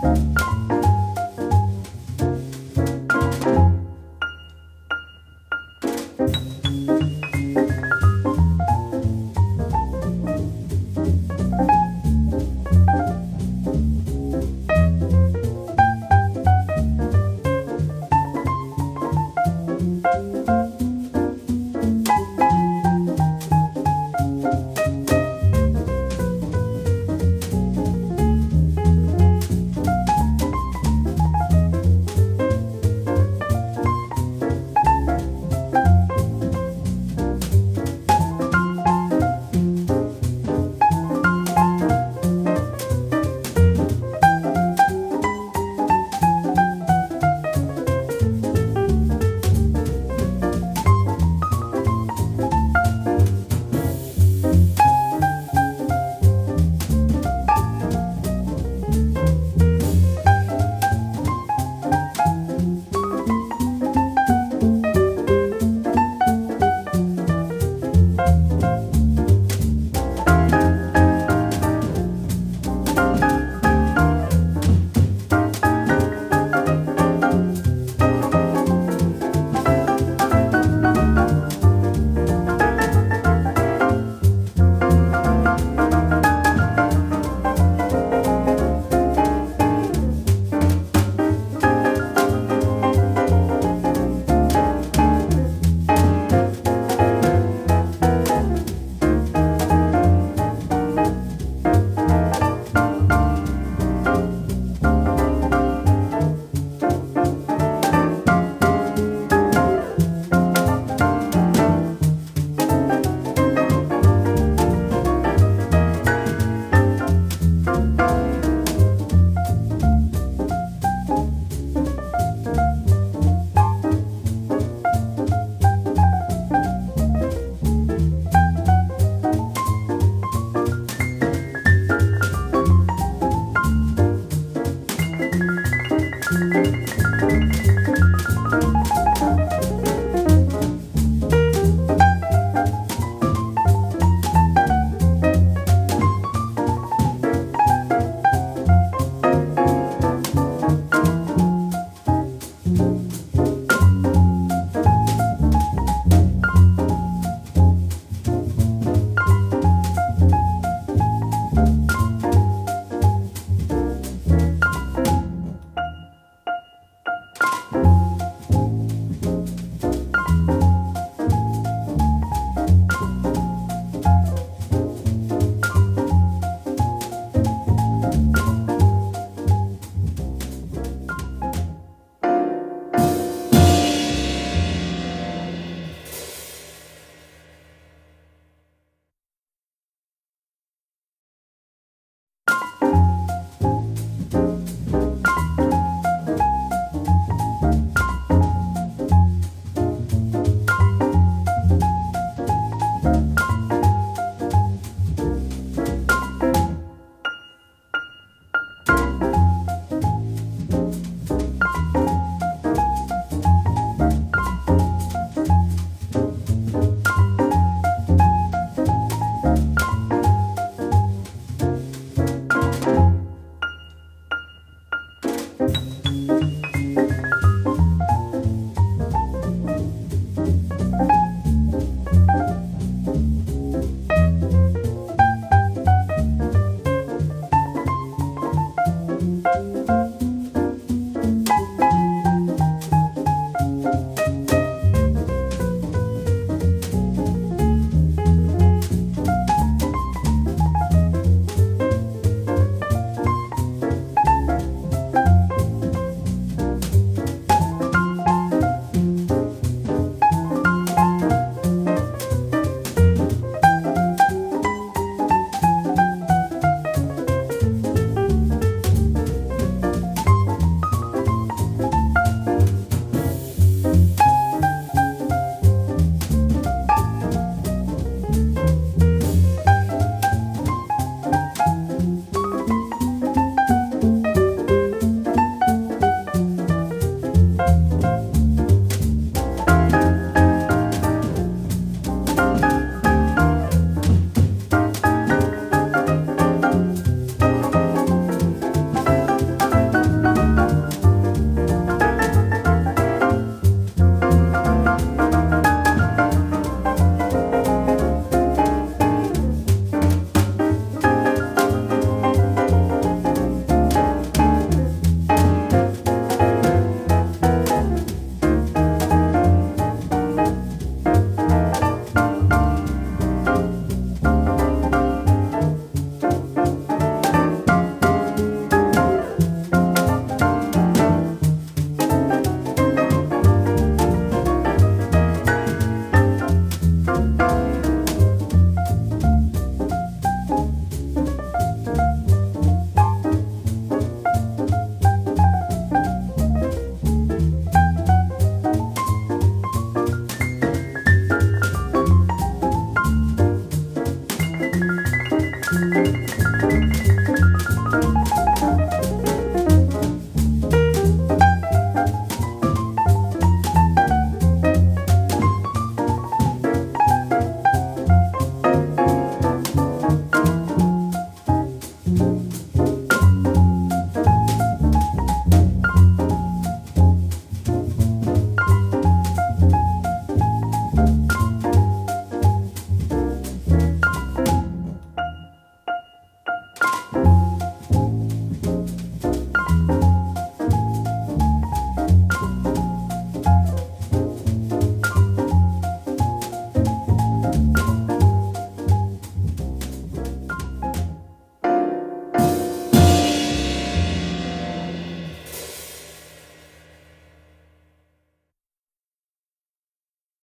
Bye.